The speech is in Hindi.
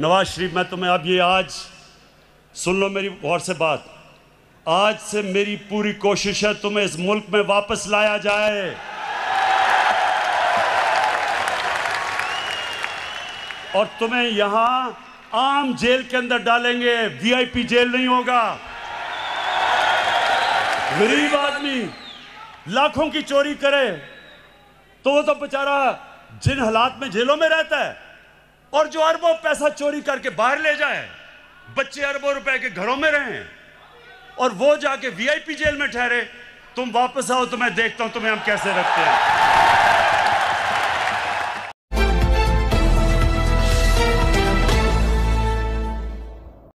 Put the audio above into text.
नवाज़ शरीफ, मैं तुम्हें अब ये आज सुन लो मेरी गौर से बात। आज से मेरी पूरी कोशिश है तुम्हें इस मुल्क में वापस लाया जाए। और तुम्हें यहाँ आम जेल के अंदर डालेंगे, वीआईपी जेल नहीं होगा। गरीब आदमी लाखों की चोरी करे तो वो तो बेचारा जिन हालात में जेलों में रहता है और जो अरबों पैसा चोरी करके बाहर ले जाए, बच्चे अरबों रुपए के घरों में रहें और वो जाके वीआईपी जेल में ठहरे, तुम वापस आओ तो मैं देखता हूँ तुम्हें हम कैसे रखते हैं।